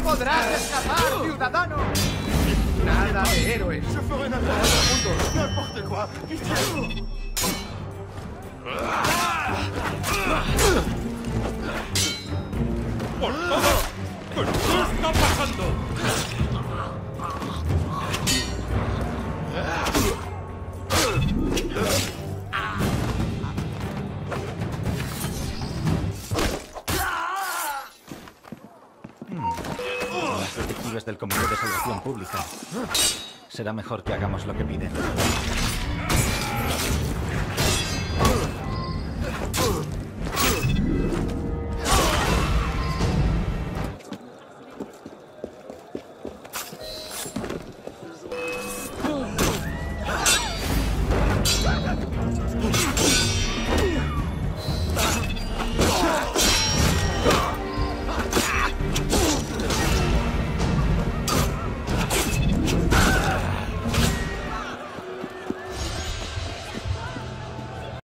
podrás escapar, ciudadano! Nada de héroes. Je ferai n'importe mundo, n'importe quoi. ¡Por todo! ¿Qué está pasando? Los detectives del Comité de Salvación Pública. Será mejor que hagamos lo que piden.